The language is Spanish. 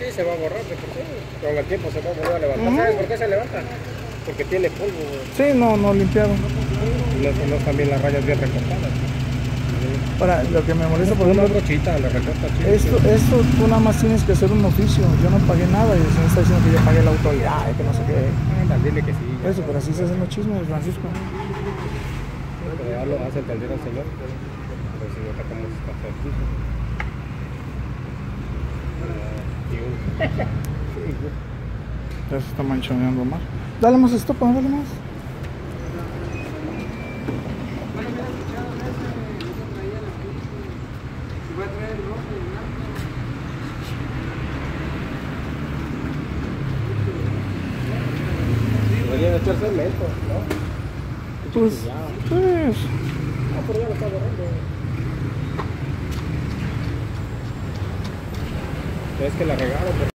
Sí, se va a borrar, de por sí. Con el tiempo se va a volver a levantar. Ujú. ¿Sabes por qué se levanta? Porque tiene polvo, güey. Sí, no, no limpiaron. Y no, no están bien las rayas bien recortadas. Ahora, lo que me molesta, por Una ejemplo, brochita, le recorta esto, esto tú nada más tienes que hacer un oficio. Yo no pagué nada y el señor está diciendo que yo pagué la autoridad y que no sé qué. Anda, dile que sí. Eso, pero así se hacen los chismes, Francisco. Pero ya lo hace entender al señor. Pero si no sacamos hasta el piso. Ah, y un- Sí, güey. Ya se está manchoneando más. Dale más estopa, dale más. Debería de echar cemento, ¿no? Pues, pues, Ah, pero ya lo está borrando. Es que la regaron.